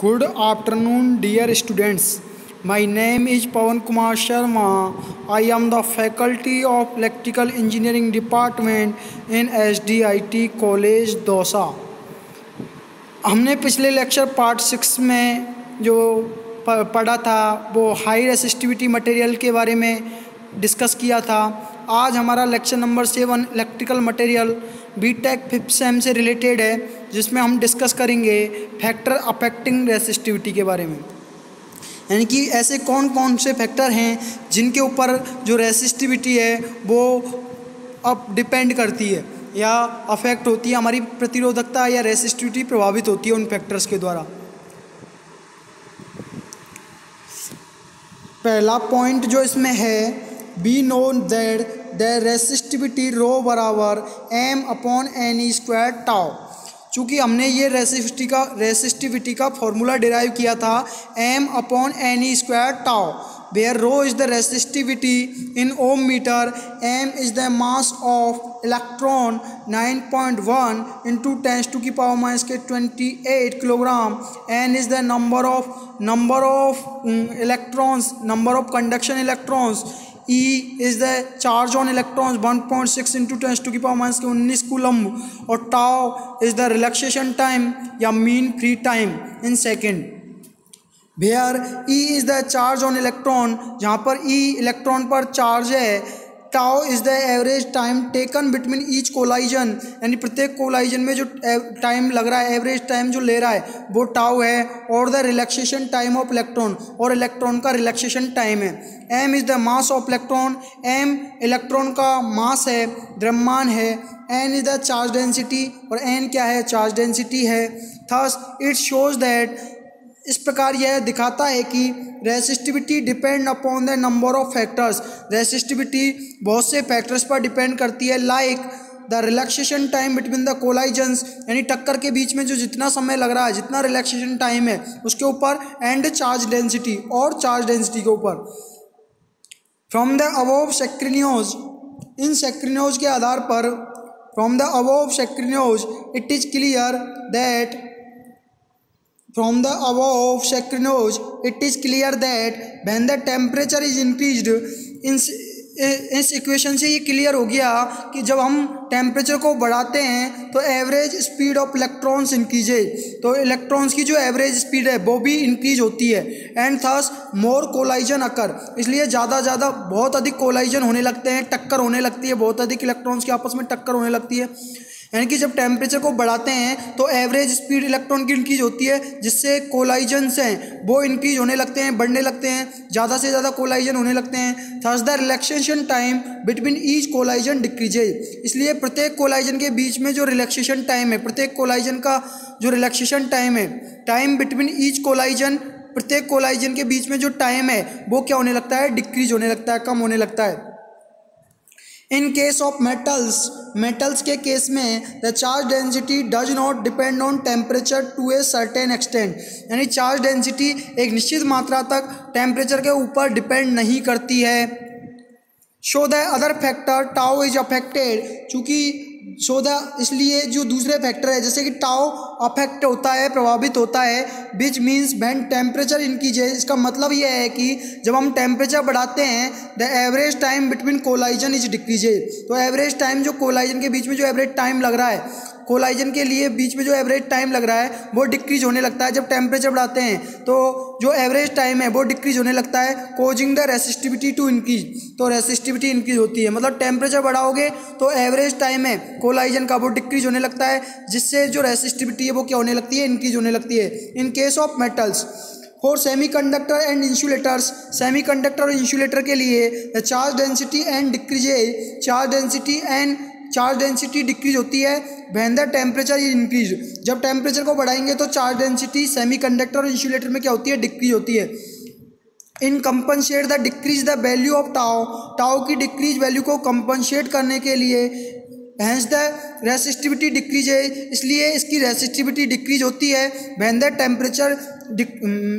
Good afternoon dear students my name is Pavan Kumar Sharma I am the faculty of electrical engineering department in SDIT college Dausa हमने पिछले lecture part six में जो पढ़ा था, वो high resistivity material के बारे में डिस्कस किया था। आज हमारा lecture number seven electrical material B tech fifth sem से रिलेटेड है। जिसमें हम डिस्कस करेंगे फैक्टर अफेक्टिंग रेसिस्टिविटी के बारे में। यानी कि ऐसे कौन कौन से फैक्टर हैं जिनके ऊपर जो रेसिस्टिविटी है, वो अब डिपेंड करती है या अफेक्ट होती है, हमारी प्रतिरोधकता या रेसिस्टिविटी प्रभावित होती है उन फैक्टर्स के द्वारा। पहला पॉइंट जो इसमें है be know that the resistivity rho बराबर M upon N square tau चूँकि हमने ये रेसिस्टिविटी का रेसिस्टिविटी का फॉर्मूला डिराइव किया था M upon N E square tau where rho is the resistivity in ohm metre M is the mass of electron 9.1 into tens to की power minus के 28 kilogram N is the number of number of electrons number of conduction electrons E is the charge on electrons 1.6 into 10 to की power minus के उन्नीस coulomb और tau is the relaxation time या mean free time in second where E is the charge on electron जहाँ पर ई e electron पर charge है tau is the average time taken between each collision यानी प्रत्येक कोलाइजन में जो टाइम लग रहा है एवरेज टाइम जो ले रहा है, वो टाओ है और the relaxation time of electron और इलेक्ट्रॉन का रिलैक्सेशन टाइम है। M is the mass of electron M electron का मास है, द्रव्यमान है। N is the charge density और एन क्या है चार्ज डेंसिटी है। थस इट शोज़ दैट इस प्रकार यह दिखाता है कि resistivity depend upon the number of factors resistivity बहुत से फैक्टर्स पर डिपेंड करती है like the relaxation time between the collisions यानी टक्कर के बीच में जो जितना समय लग रहा है, जितना रिलैक्सेशन टाइम है, उसके ऊपर एंड चार्ज डेंसिटी और चार्ज डेंसिटी के ऊपर. फ्रॉम द अवोव सेक्रिनियोज इन सेक्रिनियोज के आधार पर from the above सेक्रिनियोज it is clear that From the above synchronous, it is clear that when the temperature is increased in इस इक्वेशन से ये क्लियर हो गया कि जब हम टेम्परेचर को बढ़ाते हैं तो average speed of electrons increase है। तो इलेक्ट्रॉन्स की जो एवरेज स्पीड है वो भी इंक्रीज होती है। And thus more collision occur इसलिए ज़्यादा ज़्यादा बहुत अधिक कोलाइजन होने लगते हैं टक्कर होने लगती है बहुत अधिक इलेक्ट्रॉन्स की आपस में टक्कर होने लगती है। यानी कि जब टेम्परेचर को बढ़ाते हैं तो एवरेज स्पीड इलेक्ट्रॉन की इंक्रीज होती है, जिससे कोलाइजन्स हैं, वो इंक्रीज होने लगते हैं, बढ़ने लगते हैं, ज़्यादा से ज़्यादा कोलाइजन होने लगते हैं। Thus the relaxation time between each collision decreases इसलिए प्रत्येक कोलाइजन के बीच में जो रिलैक्सेशन टाइम है, प्रत्येक कोलाइजन का जो रिलैक्सेशन टाइम है टाइम बिटवीन ईच कोलाइजन प्रत्येक कोलाइजन के बीच में जो टाइम है, वो क्या होने लगता है? डिक्रीज होने लगता है, कम होने लगता है। In case of metals metals के केस में the charge density does not depend on temperature to a certain extent यानी चार्ज डेंसिटी एक निश्चित मात्रा तक टेम्परेचर के ऊपर डिपेंड नहीं करती है। So the other factor tau is affected चूँकि सोदा इसलिए जो दूसरे फैक्टर है, जैसे कि टाओ अफेक्ट होता है, प्रभावित होता है विच मीन्स वैन टेम्परेचर इनकी जे इसका मतलब यह है कि जब हम टेम्परेचर बढ़ाते हैं the average time between collision is decreases तो एवरेज टाइम जो कोलाइजन के बीच में जो एवरेज टाइम लग रहा है कोलाइजन के लिए बीच में जो एवरेज टाइम लग रहा है, वो डिक्रीज होने लगता है जब टेम्परेचर बढ़ाते हैं। तो जो एवरेज टाइम है, वो डिक्रीज होने लगता है causing the resistivity to increase तो रेसिस्टिविटी इंक्रीज होती है। मतलब टेम्परेचर बढ़ाओगे तो एवरेज टाइम है, कोलाइजन का वो डिक्रीज होने लगता है, जिससे जो रेसिस्टिविटी है, वो क्या होने लगती है? इंक्रीज होने लगती है। In case of metals for semiconductor and insulators semiconductor और इंसुलेटर के लिए charge density and decrease charge density and charge density decrease होती है when the temperature is increase जब टेम्परेचर को बढ़ाएँगे तो चार्ज डेंसिटी सेमीकंडक्टर और इंसुलेटर में क्या होती है? डिक्रीज होती है। In compensate the decrease the value of tau tau की डिक्रीज वैल्यू को कंपनसेट करने के लिए हैंस द रेसिस्टिविटी डिक्रीज है। इसलिए इसकी रेसिस्टिविटी डिक्रीज होती है वैन द टेम्परेचर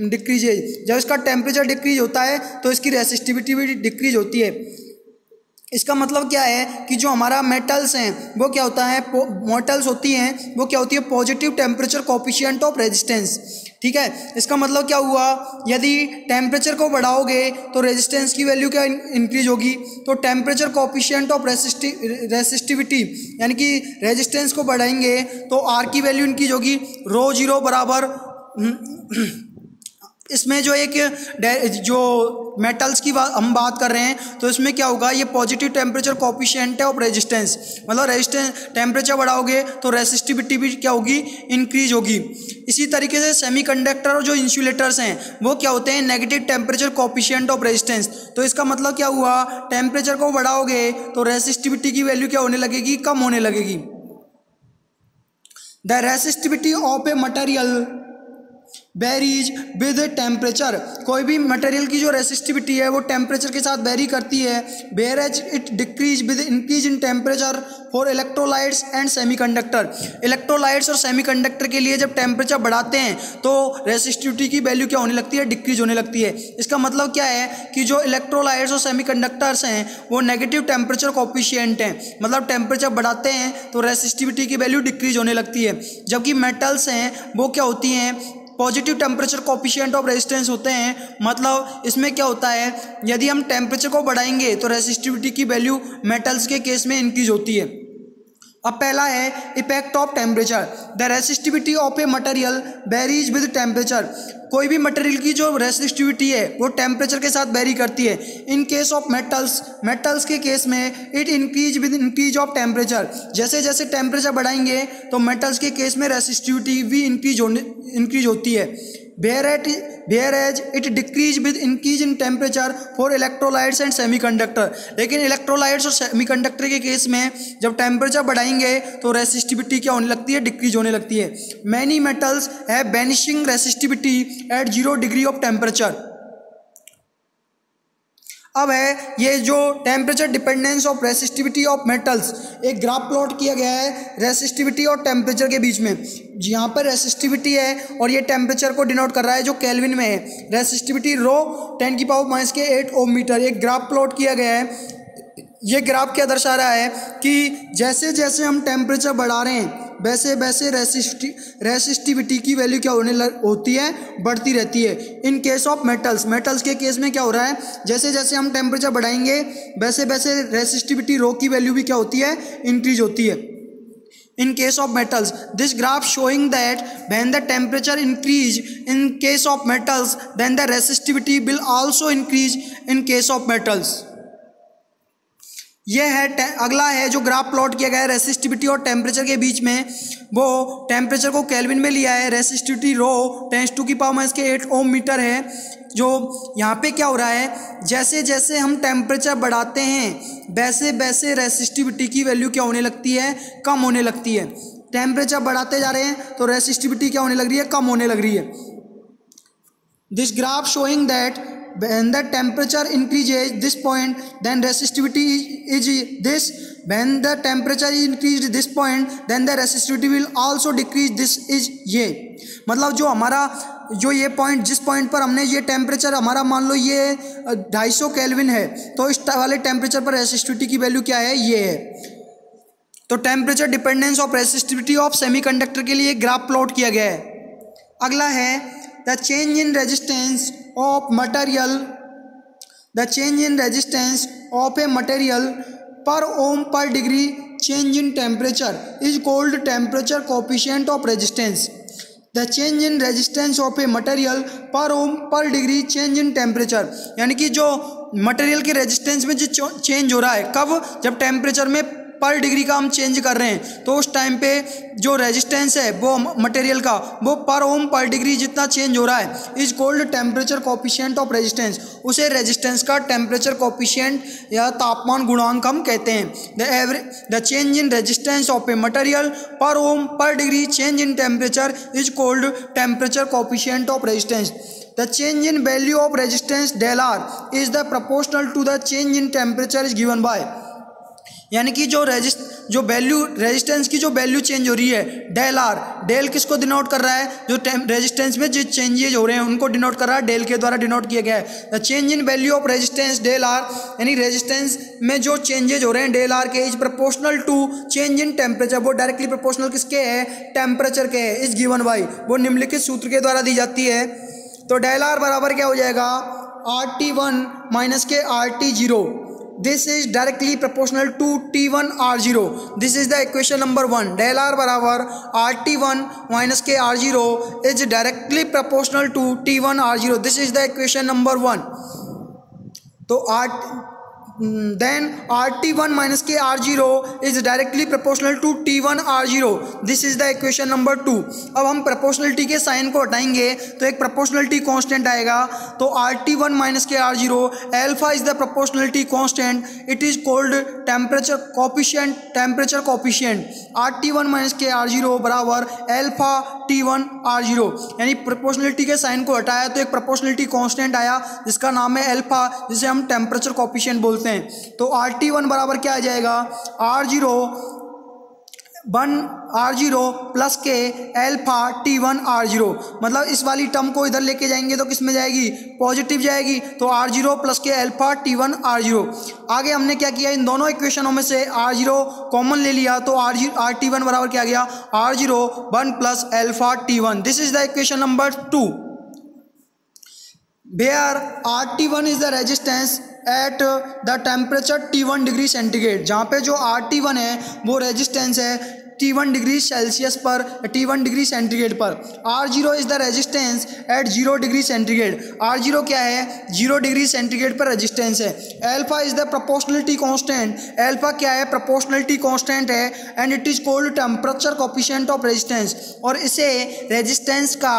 डिक्रीज है। जब इसका टेम्परेचर डिक्रीज होता है तो इसकी रेसिस्टिविटी भी डिक्रीज होती है। इसका मतलब क्या है कि जो हमारा मेटल्स हैं, वो क्या होता है मोटल्स होती हैं, वो क्या होती है positive temperature coefficient of resistance ठीक है? इसका मतलब क्या हुआ? यदि टेम्परेचर को बढ़ाओगे तो रेजिस्टेंस की वैल्यू क्या इंक्रीज होगी? तो temperature coefficient of resistivity resistivity यानी कि रेजिस्टेंस को बढ़ाएँगे तो आर की वैल्यू इंक्रीज होगी रो ज़ीरो बराबर इसमें जो एक जो मेटल्स की हम बात कर रहे हैं तो इसमें क्या होगा, ये पॉजिटिव टेम्परेचर कॉपिशेंट है ऑफ़ रेजिस्टेंस मतलब रेजिस्टेंस टेम्परेचर बढ़ाओगे तो रेसिस्टिविटी भी क्या होगी इंक्रीज होगी. इसी तरीके से सेमीकंडक्टर और जो इंसुलेटर्स हैं, वो क्या होते हैं negative temperature coefficient of resistance तो इसका मतलब क्या हुआ टेम्परेचर को बढ़ाओगे तो रेसिस्टिविटी की वैल्यू क्या होने लगेगी, कम होने लगेगी. The resistivity of a material varies with temperature कोई भी मटेरियल की जो रेसिस्टिविटी है, वो टेम्परेचर के साथ वेरी करती है। Whereas it decrease with increase in temperature for electrolytes and semiconductor electrolytes और सेमीकंडक्टर के लिए जब टेम्परेचर बढ़ाते हैं तो रेसिस्टिविटी की वैल्यू क्या होने लगती है? डिक्रीज होने लगती है। इसका मतलब क्या है कि जो इलेक्ट्रोलाइट्स और सेमीकंडक्टर्स हैं, वो नेगेटिव टेम्परेचर कॉपिशियंट हैं। मतलब टेम्परेचर बढ़ाते हैं तो रेसिस्टिविटी की वैल्यू डिक्रीज होने लगती है। जबकि मेटल्स हैं, वो क्या होती हैं? Positive temperature coefficient of resistance होते हैं। मतलब इसमें क्या होता है? यदि हम टेम्परेचर को बढ़ाएँगे तो रेजिस्टिविटी की वैल्यू मेटल्स के केस में इंक्रीज होती है। अब पहला है effect of temperature the resistivity of a material varies with temperature कोई भी मटेरियल की जो रेसिस्टिविटी है, वो टेम्परेचर के साथ वेरी करती है. In case of metals metals के केस में it increase with increase of temperature जैसे जैसे टेम्परेचर बढ़ाएँगे तो मेटल्स के केस में रेसिस्टिविटी भी इंक्रीज होने इंक्रीज होती है. Whereas it decrease with increase in temperature for electrolytes and semiconductor लेकिन इलेक्ट्रोलाइट्स और सेमीकंडक्टर के केस में जब टेम्परेचर बढ़ाएँगे तो रेसिस्टिविटी क्या होने लगती है? डिक्रीज होने लगती है। Many metals have vanishing resistivity at zero degree of temperature अब है, ये जो temperature dependence of resistivity of metals एक ग्राफ प्लॉट किया गया है रेसिस्टिविटी और टेम्परेचर के बीच में। यहाँ पर रेसिस्टिविटी है और ये टेम्परेचर को डिनोट कर रहा है जो कैलविन में है। रेसिस्टिविटी रो टेन की पावर माइनस के एट ओम मीटर एक ग्राफ प्लॉट किया गया है। ये ग्राफ क्या दर्शा रहा है कि जैसे जैसे हम टेम्परेचर बढ़ा रहे हैं, वैसे वैसे रेसिस्टि रेसिस्टिविटी की वैल्यू क्या होने लग होती है, बढ़ती रहती है। In case of metals metals के केस में क्या हो रहा है, जैसे जैसे हम टेम्परेचर बढ़ाएँगे, वैसे वैसे रेसिस्टिविटी रो की वैल्यू भी क्या होती है इंक्रीज होती है। In case of metals, this graph showing that when the temperature increase, in case of metals then the resistivity will also increase in case of metals ये है अगला है जो ग्राफ प्लॉट किया गया है रेसिस्टिविटी और टेम्परेचर के बीच में। वो टेम्परेचर को कैलविन में लिया है रेसिस्टिविटी रो टेंस टू की पावर माइनस के एट ओम मीटर है। जो यहाँ पे क्या हो रहा है, जैसे जैसे हम टेम्परेचर बढ़ाते हैं, वैसे वैसे रेसिस्टिविटी की वैल्यू क्या होने लगती है? कम होने लगती है। टेम्परेचर बढ़ाते जा रहे हैं तो रेसिस्टिविटी क्या होने लग रही है? कम होने लग रही है। This graph showing that when the temperature increases this point then resistivity is, is this when the temperature is increased this point then the resistivity will also decrease this is ये मतलब जो हमारा जो ये पॉइंट जिस point पर हमने ये टेम्परेचर हमारा मान लो ये 250 केल्विन है तो इस वाले टेम्परेचर पर रेसिस्टिविटी की वैल्यू क्या है ये है तो temperature dependence of resistivity of semiconductor के लिए ग्राफ प्लॉट किया गया है अगला है the change in resistance of material the change in resistance of a material per ohm per degree change in temperature is called temperature coefficient of resistance the change in resistance of a material per ohm per degree change in temperature यानी कि जो material के resistance में जो change हो रहा है कब जब टेम्परेचर में पर डिग्री का हम चेंज कर रहे हैं। तो उस टाइम पे जो रेजिस्टेंस है, वो मटेरियल का, वो पर ओम पर डिग्री जितना चेंज हो रहा है is called temperature coefficient of resistance उसे रेजिस्टेंस का टेम्परेचर कॉपिशियंट या तापमान गुणांक हम कहते हैं। The average the change in resistance of a material per ohm per degree change in temperature is called temperature coefficient of resistance The change in value of resistance del R is the proportional to the change in temperature is given by यानी कि जो resist जो value resistance की जो value change हो रही है del R del किसको डिनोट कर रहा है? जो रेजिस्टेंस में जो चेंजेज हो रहे हैं, उनको डिनोट कर रहा है डेल के द्वारा डिनोट किया गया है। Change in value of resistance del R यानी रेजिस्टेंस में जो चेंजेज हो रहे हैं डेल आर के is proportional to change in temperature वो डायरेक्टली प्रपोर्शनल किसके है? टेम्परेचर के है, इस गिवन बाई वो निम्नलिखित सूत्र के द्वारा दी जाती है। तो डेल आर बराबर क्या हो जाएगा? आर टी वन माइनस के R T zero this is directly proportional to T one R zero this is the equation number one del R बराबर आर टी वन माइनस के R zero is directly proportional to T one R zero this is the equation number one तो R then R T one minus के R zero is directly proportional to T one R zero this is the equation number two अब हम proportionality के sign को हटाएँगे तो एक proportionality constant आएगा। तो आर टी वन माइनस के R zero alpha is the proportionality constant it is called temperature coefficient temperature coefficient R T one minus के आर ज़ीरो बराबर alpha T one R zero यानी proportionality के sign को हटाया तो एक proportionality constant आया, जिसका नाम है एल्फा जिसे हम टेम्परेचर कॉपिशियंट बोलते हैं। हैं। तो आर टी वन बराबर क्या आ जाएगा? R zero one R zero plus के alpha T one R zero मतलब इस वाली टर्म को इधर लेके जाएँगे तो किसमें जाएगी? पॉजिटिव जाएगी। तो आर ज़ीरो प्लस के alpha T one R zero आगे हमने क्या किया? इन दोनों इक्वेशनों में से आर ज़ीरो कॉमन ले लिया। तो आर जी आर टी वन बराबर क्या गया? R zero one plus alpha T one this is the equation number two where R T one is the resistance at the temperature T one degree centigrade जहाँ पे जो R T one है, वो resistance है T one degree Celsius पर T one degree centigrade पर R zero is the resistance at zero degree centigrade R zero क्या है? ज़ीरो डिग्री सेंटीग्रेड पर रेजिस्टेंस है. Alpha is the proportionality constant alpha क्या है? प्रोपोर्शनलिटी कांस्टेंट है and it is called temperature coefficient of resistance और इसे resistance का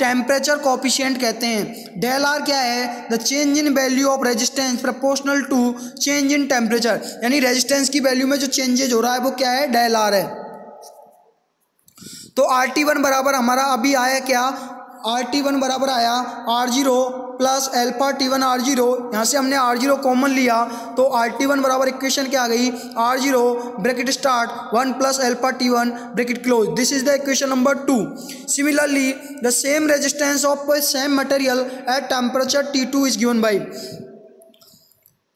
टेम्परेचर कॉपिशेंट कहते हैं. डेल आर क्या है? The change in value of resistance proportional to change in temperature यानी रेजिस्टेंस की वैल्यू में जो चेंजेज हो रहा है, वो क्या है? डेल आर है. तो आर टी वन बराबर हमारा अभी आया क्या? आर टी वन बराबर आया R zero plus alpha T one R zero यहाँ से हमने आर ज़ीरो कॉमन लिया तो आर टी वन बराबर इक्वेशन क्या आ गई? R zero bracket start one plus alpha T one bracket close this is the equation number two similarly the same resistance of same material at temperature T two is given by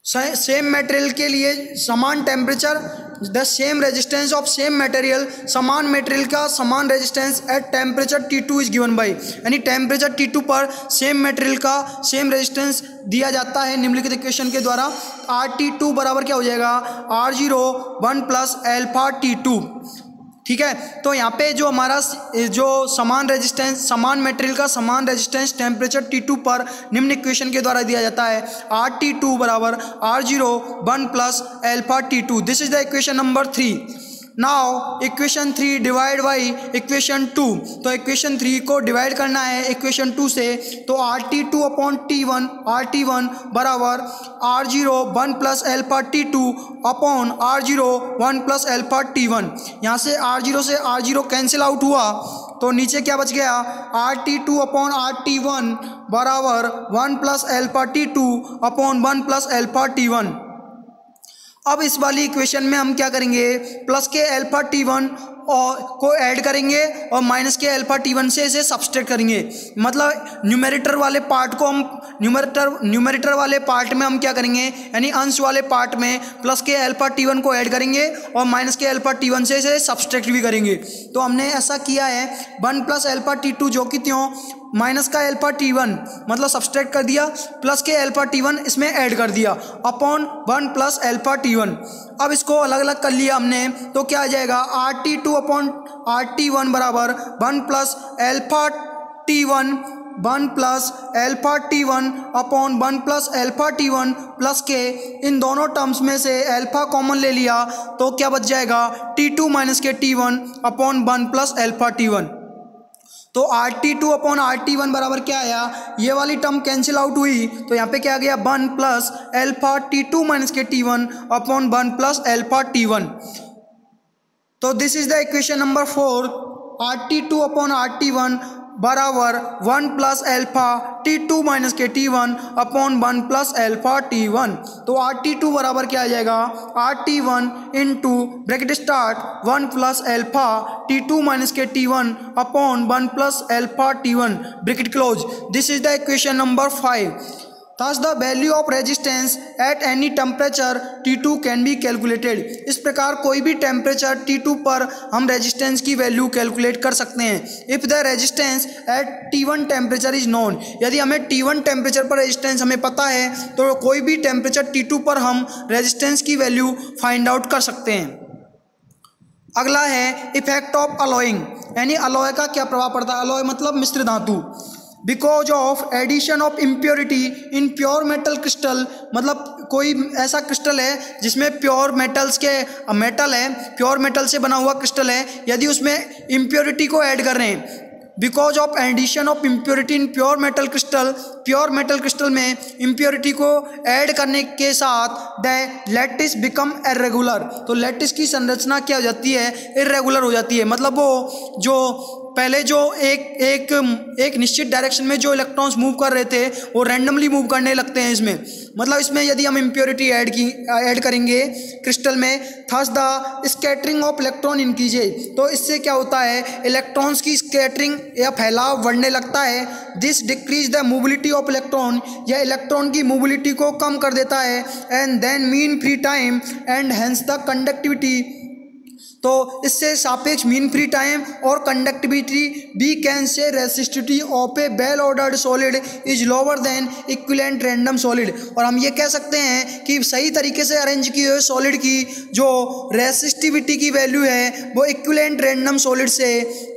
same material के लिए समान temperature the same resistance of same material समान material का समान resistance at temperature T two is given by यानी temperature T two पर same material का same resistance दिया जाता है निम्नलिखित इक्वेशन के द्वारा। आर टी टू बराबर क्या हो जाएगा? R zero one plus alpha T two ठीक है? तो यहाँ पे जो हमारा जो समान रेजिस्टेंस समान मटेरियल का समान रेजिस्टेंस टेम्परेचर टी टू पर निम्न इक्वेशन के द्वारा दिया जाता है। आर टी टू बराबर R zero one plus alpha T two this is the equation number three now equation three divide by equation two तो इक्वेशन थ्री को डिवाइड करना है इक्वेशन टू से तो R T two upon T one R T one बराबर R zero one plus alpha T two upon R zero one plus alpha T one यहाँ से R zero से R zero cancel out हुआ तो नीचे क्या बच गया? R T two upon R T one बराबर one plus alpha T two upon one plus alpha T one अब इस वाली इक्वेशन में हम क्या करेंगे? प्लस के एल्फा टी वन और को ऐड करेंगे और माइनस के अल्फ़ा टी वन से इसे सब्सट्रैक्ट करेंगे। मतलब न्यूमेरेटर वाले पार्ट को हम न्यूमेरेटर न्यूमेरेटर वाले पार्ट में हम क्या करेंगे? यानी अंश वाले पार्ट में प्लस के अल्फ़ा टी वन को ऐड करेंगे और माइनस के अल्फ़ा टी वन से इसे सब्सट्रैक्ट भी करेंगे। तो हमने ऐसा किया है। One plus alpha T two जो कि त्यों माइनस का एल्फा टी वन मतलब सब्सट्रैक्ट कर दिया प्लस के एल्फा टी वन इसमें ऐड कर दिया upon one plus alpha T one अब इसको अलग अलग कर लिया हमने तो क्या आ जाएगा R T two upon R T one बराबर one plus alpha T one one plus alpha T one upon one plus alpha T one plus के, इन दोनों टर्म्स में से एल्फा कॉमन ले लिया तो क्या बच जाएगा टी टू माइनस के T one upon one plus alpha T one तो R T two upon R T one बराबर क्या आया? ये वाली टर्म कैंसिल आउट हुई तो यहाँ पे क्या आ गया? One plus alpha T two minus के T one upon one plus alpha T one तो this is the equation number four R T two upon R T one बराबर one plus alpha T two minus के T one upon one plus alpha T one तो R T two बराबर क्या आ जाएगा? R T one into bracket start one plus alpha T two minus के T one upon one plus alpha T one bracket close this is the equation number five Thus, the value of resistance at any temperature T2 can be calculated. इस प्रकार कोई भी temperature T2 पर हम resistance की value calculate कर सकते हैं। If the resistance at T1 temperature is known यदि हमें T1 टेम्परेचर पर रेजिस्टेंस हमें पता है तो कोई भी टेम्परेचर T2 पर हम रेजिस्टेंस की वैल्यू फाइंड आउट कर सकते हैं। अगला है इफ़ेक्ट ऑफ़ अलोइंग यानी अलॉय का क्या प्रभाव पड़ता है? अलॉय मतलब मिश्र धातु। Because of addition of impurity in pure metal crystal मतलब कोई ऐसा क्रिस्टल है जिसमें प्योर मेटल्स के मेटल है प्योर मेटल से बना हुआ क्रिस्टल है, यदि उसमें इम्प्योरिटी को ऐड कर रहे हैं because of addition of impurity in pure metal crystal pure metal crystal में इम्प्योरिटी को ऐड करने के साथ द लेटिस बिकम इरेगुलर तो लेटिस की संरचना क्या हो जाती है? इरेगुलर हो जाती है। मतलब वो जो पहले जो एक एक एक निश्चित डायरेक्शन में जो इलेक्ट्रॉन्स मूव कर रहे थे, वो रैंडमली मूव करने लगते हैं इसमें। मतलब इसमें यदि हम इम्प्योरिटी ऐड की ऐड करेंगे क्रिस्टल में thus the scattering of electron increase तो इससे क्या होता है इलेक्ट्रॉन्स की स्कैटरिंग या फैलाव बढ़ने लगता है। This decrease the mobility of electron या इलेक्ट्रॉन की मोबिलिटी को कम कर देता है and then mean free time and hence the conductivity तो इससे सापेक्ष मीन फ्री टाइम और conductivity we can say resistivity of a well ordered solid is lower than equivalent random solid और हम ये कह सकते हैं कि सही तरीके से अरेंज किए हुए सॉलिड की जो रेसिस्टिविटी की वैल्यू है, वो इक्विलेंट रैंडम सॉलिड से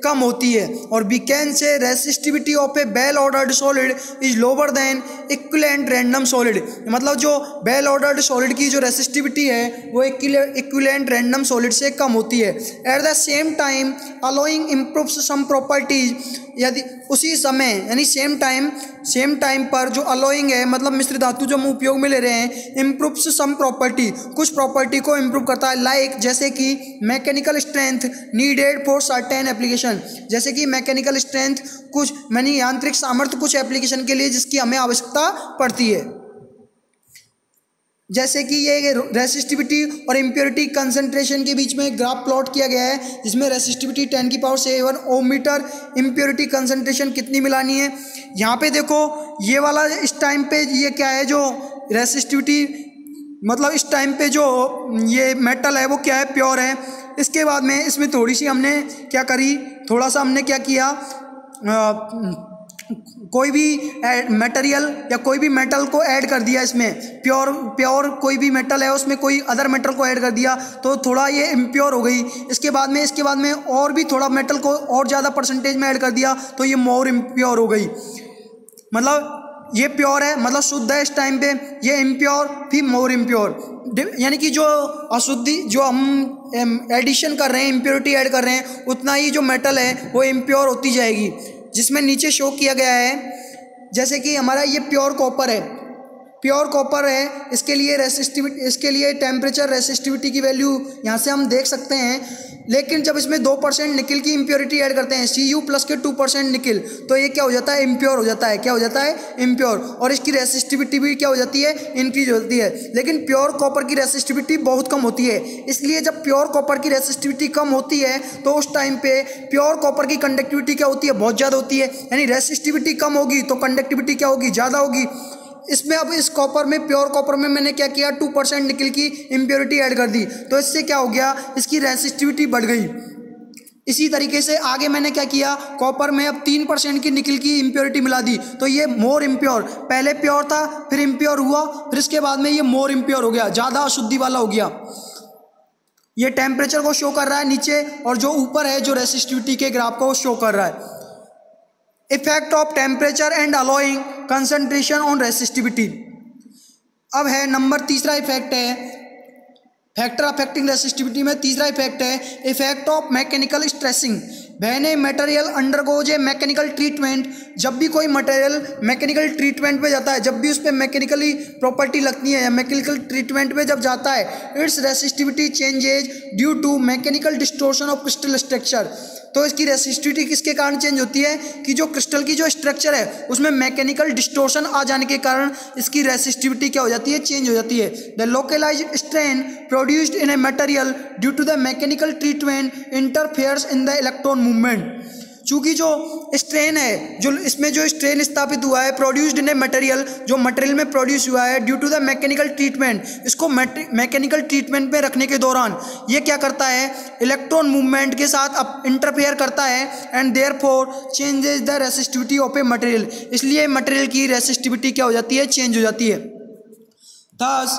कम होती है। और we can say resistivity of a well ordered solid is lower than equivalent random solid मतलब जो बेल ऑर्डर्ड सॉलिड की जो रेसिस्टिविटी है, वो इक्विलेंट रैंडम सॉलिड से कम होती है। At the same time alloying improve some properties यदि उसी समय यानी सेम टाइम सेम टाइम पर जो अलोइंग है मतलब मिश्र धातु जो हम उपयोग में ले रहे हैं इम्प्रूव सम प्रॉपर्टी कुछ प्रॉपर्टी को इम्प्रूव करता है। लाइक like, जैसे कि mechanical strength needed for certain application जैसे कि मैकेनिकल स्ट्रेंथ कुछ मैंने यांत्रिक सामर्थ्य कुछ एप्लीकेशन के लिए जिसकी हमें आवश्यकता पड़ती है। जैसे कि ये रेसिस्टिविटी और इम्प्योरिटी कंसंट्रेशन के बीच में ग्राफ प्लॉट किया गया है जिसमें रेसिस्टिविटी टेन की power seven ohm metre impurity concentration कितनी मिलानी है? यहाँ पे देखो ये वाला इस टाइम पे ये क्या है जो रेसिस्टिविटी मतलब इस टाइम पे जो ये मेटल है वो क्या है? प्योर है। इसके बाद में इसमें थोड़ी सी हमने क्या करी? थोड़ा सा हमने क्या किया? आ, कोई भी मटेरियल या कोई भी मेटल को ऐड कर दिया इसमें प्योर प्योर कोई भी मेटल है, उसमें कोई अदर मेटल को ऐड कर दिया तो थोड़ा ये इम्प्योर हो गई। इसके बाद में, इसके बाद में और भी थोड़ा मेटल को और ज़्यादा परसेंटेज में ऐड कर दिया तो ये मोर इम्प्योर हो गई। मतलब ये प्योर है मतलब शुद्ध है इस टाइम पे, ये इम्प्योर फिर मोर इम्प्योर यानी कि जो अशुद्धि, जो हम एडिशन कर रहे हैं इम्प्योरिटी ऐड कर रहे हैं, उतना ही जो मेटल है, वो इम्प्योर होती जाएगी। जिसमें नीचे शो किया गया है। जैसे कि हमारा ये प्योर कॉपर है। प्योर कॉपर है, इसके लिए रेसिस्टिविटी इसके लिए टेम्परेचर रेसिस्टिविटी की वैल्यू यहाँ से हम देख सकते हैं। लेकिन जब इसमें दो परसेंट निकिल की इम्प्योरिटी ऐड करते हैं सी यू प्लस के टू परसेंट निकिल तो ये क्या हो जाता है? इम्प्योर हो जाता है। क्या हो जाता है? इम्प्योर और इसकी रेसिस्टिविटी भी क्या हो जाती है? इंक्रीज होती है। लेकिन प्योर कॉपर की रेसिस्टिविटी बहुत कम होती है। इसलिए जब प्योर कॉपर की रेसिस्टिविटी कम होती है तो उस टाइम पे प्योर कॉपर की कंडक्टिविटी क्या होती है? बहुत ज़्यादा होती है। यानी रेसिस्टिविटी कम होगी तो कंडक्टिविटी क्या होगी? ज़्यादा होगी। इसमें अब इस कॉपर में प्योर कॉपर में मैंने क्या किया? टू परसेंट निकल की इम्प्योरिटी ऐड कर दी। तो इससे क्या हो गया? इसकी रेसिस्टिविटी बढ़ गई। इसी तरीके से आगे मैंने क्या किया? कॉपर में अब तीन परसेंट की निकल की इम्प्योरिटी मिला दी। तो ये मोर इम्प्योर पहले प्योर था, फिर इम्प्योर हुआ, फिर इसके बाद में ये मोर इम्प्योर हो गया। ज़्यादा अशुद्धि वाला हो गया। ये टेम्परेचर को शो कर रहा है नीचे, और जो ऊपर है, जो रेसिस्टिविटी के ग्राफ को शो कर रहा है। Effect of temperature and alloying concentration on resistivity अब है नंबर तीसरा इफ़ेक्ट है। फैक्टर अफेक्टिंग रेसिस्टिविटी में तीसरा इफ़ेक्ट है। Effect of mechanical stressing a material undergoes a mechanical treatment जब भी कोई मटेरियल मैकेनिकल ट्रीटमेंट में जाता है, जब भी उस पर मैकेनिकली प्रॉपर्टी लगती है या मैकेनिकल ट्रीटमेंट में जब जाता है its resistivity changes due to mechanical distortion of crystal structure तो इसकी रेसिस्टिविटी किसके कारण चेंज होती है कि जो क्रिस्टल की जो स्ट्रक्चर है, उसमें मैकेनिकल डिस्टोर्शन आ जाने के कारण इसकी रेसिस्टिविटी क्या हो जाती है? चेंज हो जाती है। The localised strain produced in a material due to the mechanical treatment interferes in the electron movement चूँकि जो स्ट्रेन है, जो इसमें जो स्ट्रेन स्थापित हुआ है प्रोड्यूस्ड इन ए मटेरियल जो मटेरियल में प्रोड्यूस हुआ है due to the mechanical treatment इसको मैकेनिकल ट्रीटमेंट में रखने के दौरान, ये क्या करता है? इलेक्ट्रॉन मूवमेंट के साथ अब इंटरफेयर करता है and therefore changes the resistivity of a material इसलिए मटेरियल की रेसिस्टिविटी क्या हो जाती है? चेंज हो जाती है। Thus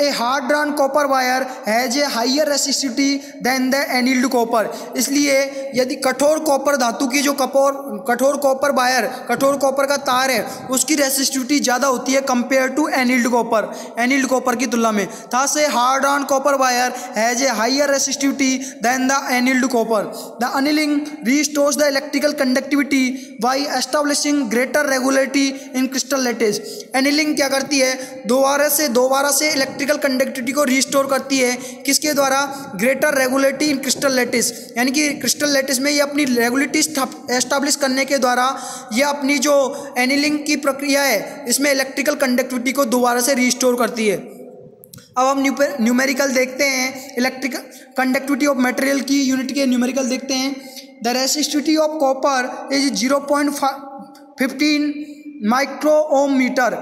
a hard drawn copper wire has a higher resistivity than the annealed copper इसलिए यदि कठोर कॉपर धातु की जो कपोर, कठोर कॉपर वायर कठोर कॉपर का तार है, उसकी रेसिस्टिविटी ज़्यादा होती है compare to annealed copper annealed copper की तुलना में। Thus hard drawn copper wire has a higher resistivity than the annealed copper the annealing restores the electrical conductivity by establishing greater regularity in crystal lattice annealing क्या करती है? दोबारा से दोबारा से इलेक्ट्रिक इलेक्ट्रिकल कंडक्टिविटी को रिस्टोर करती है। किसके द्वारा? Greater regularity in crystal lattice यानी कि क्रिस्टल लेटिस में ये अपनी रेगुलेटी एस्टाब्लिश करने के द्वारा ये अपनी जो एनिलिंग की प्रक्रिया है, इसमें इलेक्ट्रिकल कंडक्टिविटी को दोबारा से रिस्टोर करती है। अब हम न्यूमेरिकल देखते हैं। इलेक्ट्रिकल कंडक्टिविटी ऑफ़ मटेरियल की यूनिट के न्यूमेरिकल देखते हैं। The resistivity of copper is zero point fifteen micro ohm metre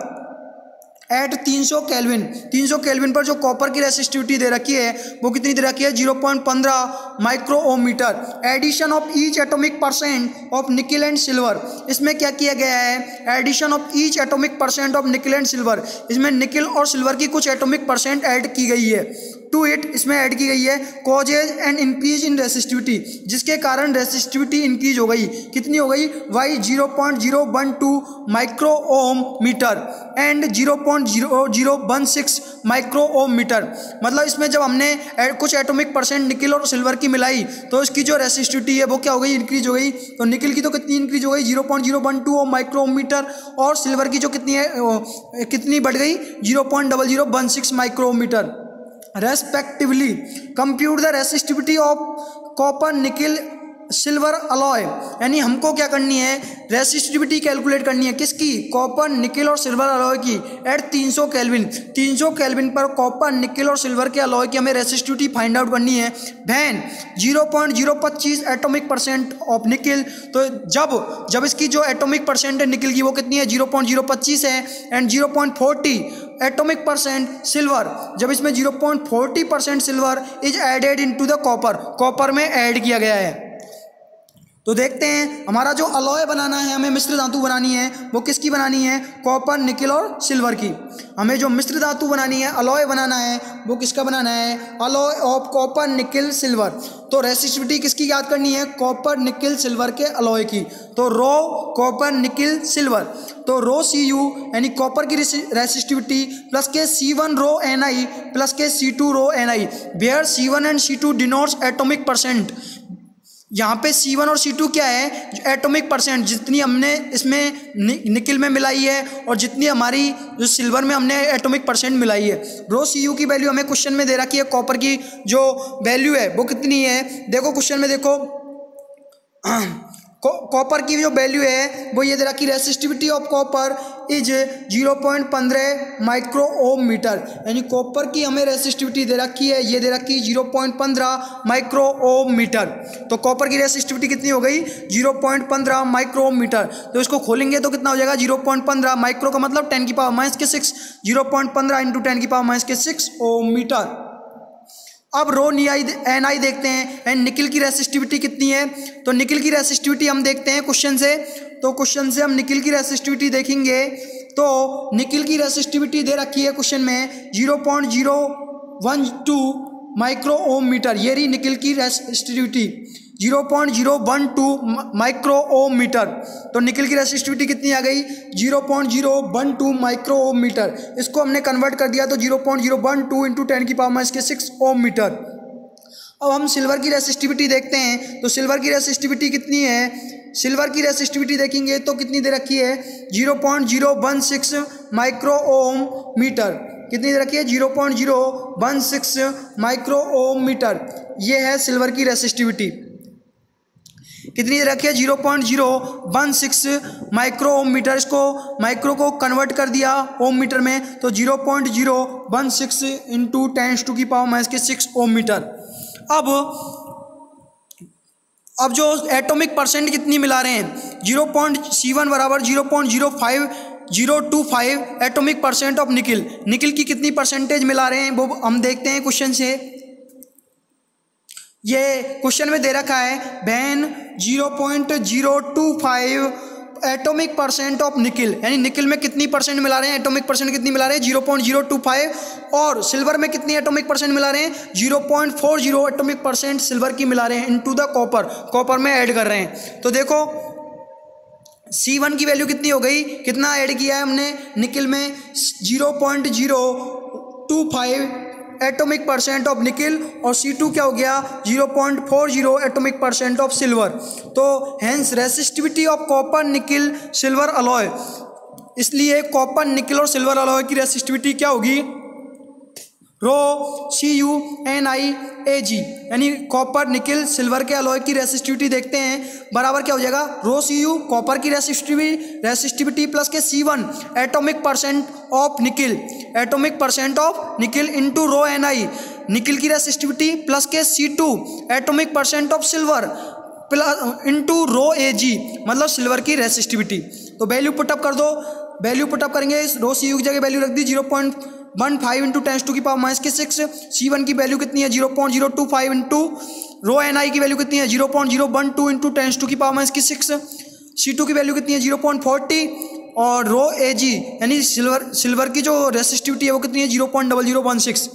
at 300 kelvin 300 kelvin पर जो कॉपर की रेसिस्टिविटी दे रखी है, वो कितनी दे रखी है? 0.15 micro ohm metre addition of each atomic percent of nickel and silver इसमें क्या किया गया है? Addition of each atomic percent of nickel and silver इसमें निकल और सिल्वर की कुछ एटॉमिक परसेंट ऐड की गई है. टू इट इसमें ऐड की गई है. Causes and increase in resistivity जिसके कारण रेसिस्टिविटी इंक्रीज हो गई. कितनी हो गई? By zero point zero one two micro ohm metre and zero point zero zero one six micro ohm metre मतलब इसमें जब हमने कुछ एटॉमिक परसेंट निकल और सिल्वर की मिलाई तो इसकी जो रेसिस्टिविटी है, वो क्या हो गई? इंक्रीज हो गई। तो निकल की तो कितनी इंक्रीज हो गई? Zero point zero one two micro ohm metre और सिल्वर की जो कितनी है कितनी बढ़ गई? Zero point double zero one six micro metre respectively, compute the resistivity of copper, nickel silver alloy, यानी हमको क्या करनी है? रेसिस्टिविटी कैलकुलेट करनी है। किसकी? कॉपर, निकल और सिल्वर अलॉय की। At 300 kelvin. 300 केल्विन पर कॉपर, निकल और सिल्वर के अलॉय की हमें रेसिस्टिविटी फाइंड आउट करनी है। वैन 0.025 एटॉमिक परसेंट ऑफ़ निकल। तो जब जब इसकी जो एटॉमिक परसेंट है निकल की, वो कितनी है? 0.025 है। And 0.40 atomic percent silver. जब इसमें 0.40 percent silver is added into the copper copper में ऐड किया गया है। तो देखते हैं, हमारा जो अलॉय बनाना है, हमें मिश्र धातु बनानी है, वो किसकी बनानी है? कॉपर निकल और सिल्वर की। हमें जो मिश्र धातु बनानी है अलॉय बनाना है, वो किसका बनाना है? Alloy of copper nickel silver तो रेसिस्टिविटी किसकी याद करनी है? कॉपर निकल सिल्वर के अलॉय की। तो रो कॉपर निकल सिल्वर तो रो सी यू यानी कॉपर की रेसिस्टिविटी प्लस के C one rho N I plus के C two rho N I where C one and C two denotes atomic percent यहाँ पे सी one और C two क्या है? एटॉमिक परसेंट जितनी हमने इसमें नि, निकल में मिलाई है और जितनी हमारी जो सिल्वर में हमने एटॉमिक परसेंट मिलाई है। रो सी की वैल्यू हमें क्वेश्चन में दे रखी है कॉपर की जो वैल्यू है वो कितनी है? देखो क्वेश्चन में देखो। कॉपर की जो वैल्यू है, वो ये दे रखी resistivity of copper is zero point पंद्रह माइक्रो ओम मीटर यानी कॉपर की हमें रेसिस्टिविटी दे रखी है, ये दे रखी ज़ीरो पॉइंट पंद्रह माइक्रो ओम मीटर तो कॉपर की रेसिस्टिविटी कितनी हो गई? ज़ीरो पॉइंट पंद्रह माइक्रो ओम मीटर तो इसको खोलेंगे तो कितना हो जाएगा? ज़ीरो पॉइंट पंद्रह माइक्रो का मतलब टेन की पावर माइनस के सिक्स ज़ीरो पॉइंट पंद्रह इंटू टेन की पावर माइनस के सिक्स ओम मीटर अब रो नी आई एन आई देखते हैं एंड निकिल की रेसिस्टिविटी कितनी है? तो निकिल की रेसिस्टिविटी हम देखते हैं क्वेश्चन से। तो क्वेश्चन से हम निकिल की रेसिस्टिविटी देखेंगे। तो निकिल की रेसिस्टिविटी दे रखी है क्वेश्चन में zero point zero one two micro ohm metre ये रही निकिल की resistivity zero point zero one two micro ohm metre तो निकल की रेसिस्टिविटी कितनी आ गई? Zero point zero one two micro ohm metre इसको हमने कन्वर्ट कर दिया तो zero point zero one two into ten की पावर माइनस के सिक्स ओम मीटर अब हम सिल्वर की रेसिस्टिविटी देखते हैं। तो सिल्वर की रेसिस्टिविटी कितनी है? सिल्वर की रेसिस्टिविटी देखेंगे तो कितनी दे रखी है? Zero point zero one six micro ohm metre कितनी दे रखी है? Zero point zero one six micro ohm metre ये है सिल्वर की रेसिस्टिविटी। कितनी रखी है? Zero point zero one six micro ohm metre इसको, माइक्रो को कन्वर्ट कर दिया ओम मीटर में तो zero point zero one six into tens to की पावर माइनस के सिक्स ओम मीटर अब अब जो एटॉमिक परसेंट कितनी मिला रहे हैं? ज़ीरो पॉइंट सी वन बराबर zero point zero five, zero two five atomic percent of nickel nickel की कितनी परसेंटेज मिला रहे हैं? वो हम देखते हैं क्वेश्चन से। ये क्वेश्चन में दे रखा है ban zero point zero two five atomic percent of nickel यानी निकिल में कितनी परसेंट मिला रहे हैं? एटॉमिक परसेंट कितनी मिला रहे हैं? Zero point zero two five और सिल्वर में कितनी एटॉमिक परसेंट मिला रहे हैं? Zero point four zero atomic percent silver की मिला रहे हैं इनटू द कॉपर कॉपर में ऐड कर रहे हैं। तो देखो सी वन की वैल्यू कितनी हो गई? कितना ऐड किया है हमने? निकिल में zero point zero two five atomic percent of nickel और सी टू क्या हो गया? Zero point four zero atomic percent of silver तो hence resistivity of copper nickel silver alloy इसलिए कॉपर निकिल और सिल्वर अलॉय की resistivity क्या होगी? Rho, C U, N I, A G, यानी कॉपर निकिल सिल्वर के अलॉय की resistivity देखते हैं। बराबर क्या हो जाएगा? रो, सी यू कॉपर की रेसिस्टिविटी रेसिस्टिविटी प्लस के C one atomic percent of nickel atomic percent of nickel into rho N I nickel की रेसिस्टिविटी प्लस के C two atomic percent of silver plus into rho A G मतलब silver की resistivity तो value put up कर दो। Value put up करेंगे rho C U की जगह वैल्यू रख दी zero point one five into tens to की पावर माइनस के सिक्स, सी वन की वैल्यू कितनी है? Zero point zero two five into, rho N I की वैल्यू कितनी है? Zero point zero one two into tens to की power minus की सिक्स, सी टू की वैल्यू कितनी है? ज़ीरो पॉइंट फोर्टी और रो ए जी, यानी सिल्वर सिल्वर की जो रेसिस्टिविटी है वो कितनी है? Zero point double zero one six.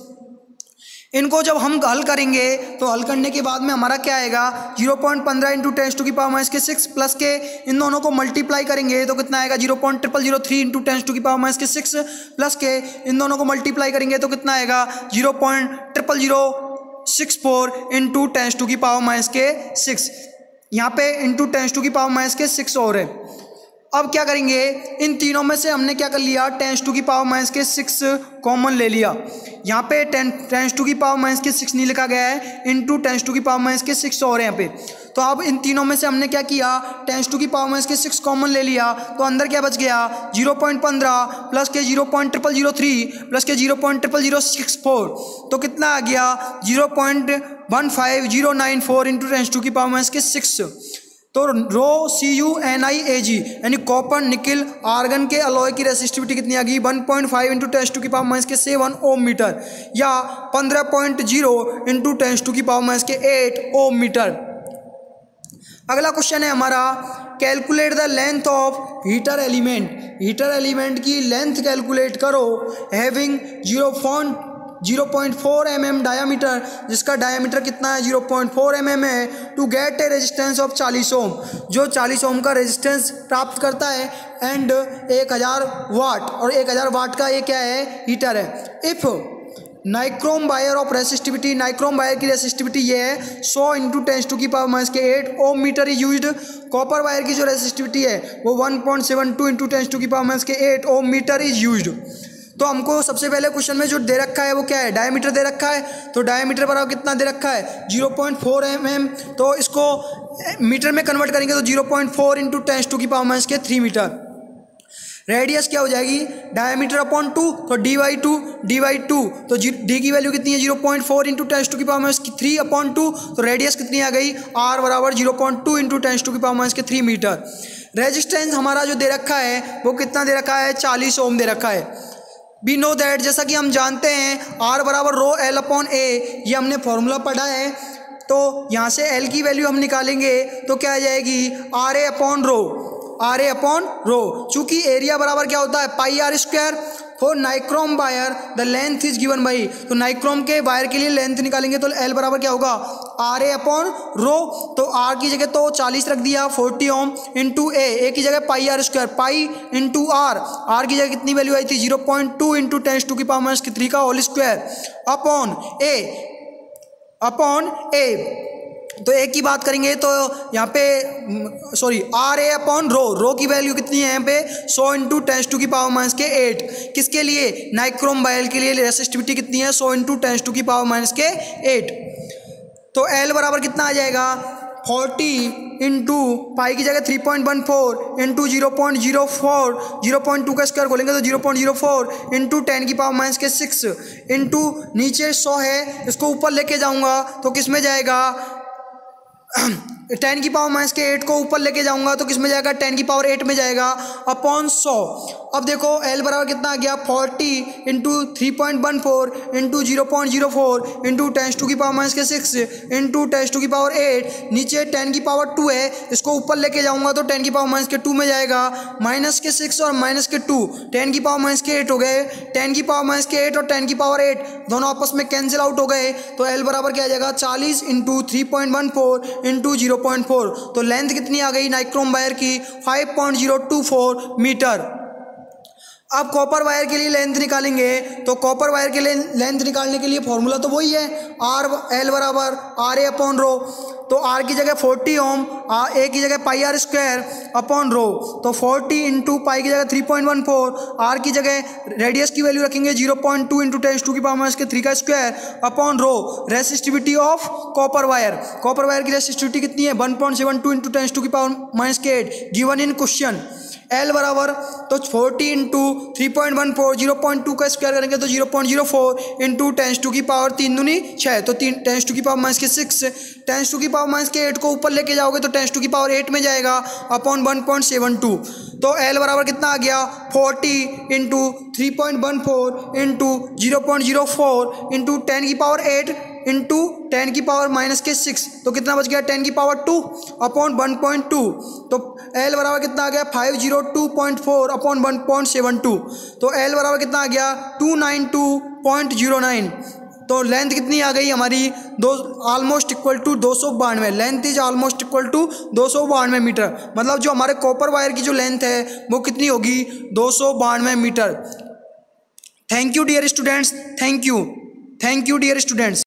इनको जब हम हल करेंगे तो हल करने के बाद में हमारा क्या आएगा? ज़ीरो पॉइंट पंद्रह इंटू टेंस टू की पावर माइनस के सिक्स प्लस के इन दोनों को मल्टीप्लाई करेंगे तो कितना आएगा? Zero point triple zero three into tens to की पावर माइनस के सिक्स प्लस के इन दोनों को मल्टीप्लाई करेंगे तो कितना आएगा? Zero point triple zero six four into tens to की पावर माइनस के सिक्स यहाँ पे इंटू टेंस टू की पावर माइनस के सिक्स और है। अब क्या करेंगे? इन तीनों में से हमने क्या कर लिया? टेंस टू की पावर माइनस के सिक्स कॉमन ले लिया। यहाँ पे टेन टेंस टू की पावर माइनस के सिक्स नहीं लिखा गया है। इन टू टेंस टू की पावर माइनस के सिक्स और यहाँ पे। तो अब इन तीनों में से हमने क्या किया? टेंस टू की पावर माइनस के सिक्स कॉमन ले लिया। तो अंदर क्या बच गया? ज़ीरो पॉइंट पंद्रह प्लस के zero point triple zero three plus के zero point triple zero six four तो कितना आ गया? Zero point one five zero nine four into tens to की पावर माइनस के सिक्स तो rho, C, U, N, I, A, G, यानी copper, nickel, argon के अलॉय की रेसिस्टिविटी कितनी आ गई? One point five into tens to की पावर माइनस के सेवन ओम मीटर, या पंद्रह point zero into tens to की पावर माइनस के एट ओम मीटर। अगला क्वेश्चन है हमारा calculate the length of heater element heater element की लेंथ कैलकुलेट करो having zero point zero point four M M diameter जिसका डायामीटर कितना है? Zero point four M M है। To get a resistance of चालीस ohm जो चालीस ohm का रेजिस्टेंस प्राप्त करता है एंड एक हज़ार वाट और एक हज़ार वाट का ये क्या है? हीटर है. If nichrome wire of resistivity nichrome wire की रेसिस्टिविटी ये है, सौ इंटू टेंस टू की पावर माइनस के eight ohm metre is use copper wire की जो रेसिस्टिविटी है, वो one point seven two into tens to की पावर माइनस के eight ohm metre is use तो हमको सबसे पहले क्वेश्चन में जो दे रखा है, वो क्या है? डायमीटर दे रखा है। तो डायमीटर पर कितना दे रखा है? Zero point four M M तो इसको मीटर में कन्वर्ट करेंगे तो zero point four into tens to की पावर माइनस के थ्री मीटर रेडियस क्या हो जाएगी? डायमीटर अपॉन टू तो D by two D by two तो डी की वैल्यू कितनी है? Zero point four into tens to की पावर माइनस की थ्री अपॉन टू तो रेडियस कितनी आ गई? आर बराबर zero point two into tens to की पावर माइनस के थ्री मीटर रेजिस्टेंस हमारा जो दे रखा है, वो कितना दे रखा है? चालीस ओम दे रखा है. बी नो दैट जैसा कि हम जानते हैं आर बराबर रो एल अपॉन ए ये हमने फॉर्मूला पढ़ा है। तो यहाँ से एल की वैल्यू हम निकालेंगे तो क्या आ जाएगी? R A upon rho R A upon rho चूँकि एरिया बराबर क्या होता है? Pi R square for nichrome wire the length is given by तो नाइक्रोम के वायर के लिए लेंथ निकालेंगे तो एल बराबर क्या होगा? आर ए अपॉन रो तो आर की जगह तो चालीस रख दिया forty ohm into A A की जगह pi R square pi into R R की जगह कितनी वैल्यू आई थी? Zero point two into tens to की पावर माइनस थ्री का whole square upon A upon A तो एक की बात करेंगे तो यहाँ पे sorry R A upon rho rho की वैल्यू कितनी है यहाँ पे? सौ इंटू टेंस टू की पावर माइनस के एट किसके लिए? नाइक्रोम बायल के लिए रेसिस्टिविटी कितनी है? सौ इंटू टेंस टू की पावर माइनस के एट तो एल बराबर कितना आ जाएगा? फोर्टी इंटू पाई की जगह three point one four into zero point zero four zero point two का स्क्वायर खोलेंगे तो zero point zero four into ten की पावर माइनस के सिक्स इंटू नीचे सौ है, इसको ऊपर लेके जाऊँगा तो किसमें जाएगा? 咳 टेन की पावर माइनस के एट को ऊपर लेके जाऊँगा तो किसमें जाएगा? टेन की पावर एट में जाएगा अपॉन सौ। अब देखो एल बराबर कितना आ गया? Forty into three point one four into zero point zero four into tens to की पावर माइनस के सिक्स इंटू टेंस टू की पावर एट नीचे टेन की पावर टू है, इसको ऊपर लेके जाऊँगा तो टेन की पावर माइनस के टू में जाएगा। माइनस के सिक्स और माइनस के टू टेन की पावर माइनस के एट हो गए। टेन की पावर माइनस के एट और टेन की पावर एट दोनों आपस में कैंसिल आउट हो गए तो एल बराबर क्या आ जाएगा? चालीस into three point one four into zero point four तो लेंथ कितनी आ गई? नाइक्रोम वायर की five point zero two four metre अब कॉपर वायर के लिए लेंथ निकालेंगे तो कॉपर वायर के लिए लेंथ निकालने के लिए फॉर्मूला तो वही है। आर एल बराबर आर ए अपॉन रो तो आर की जगह फोर्टी ओम आ, ए की जगह pi R square upon rho तो फोर्टी इंटू पाई की जगह three point one four R की जगह रेडियस की वैल्यू रखेंगे zero point two into tens to की पावर माइनस के थ्री का square upon rho resistivity of copper wire copper wire की रेसिस्टिविटी कितनी है? One point seven two into tens to की पावर माइनस के eight given in question L बराबर तो forty into three point one four zero point two का square करेंगे तो zero point zero four into tens two की power तीन दूनी छः तो तीन टेंस टू की पावर माइनस के सिक्स टेंस टू की पावर माइनस के एट को ऊपर लेके जाओगे तो टेंस टू की पावर एट में जाएगा upon one point seven two तो एल बराबर कितना आ गया? Forty into three point one four into zero point zero four into ten की पावर एट इंटू टेन की पावर माइनस के सिक्स तो कितना बच गया? टेन की power two upon one point two तो एल बराबर कितना आ गया? Five zero two point four upon one point seven two तो एल बराबर कितना आ गया? Two nine two point zero nine तो लेंथ कितनी आ गई हमारी? दो ऑलमोस्ट इक्वल टू दो सौ बानवे. Length is almost equal to दो सौ बानवे मीटर मतलब जो हमारे कॉपर वायर की जो लेंथ है, वो कितनी होगी? दो सौ बानवे metre thank you dear students thank you thank you dear students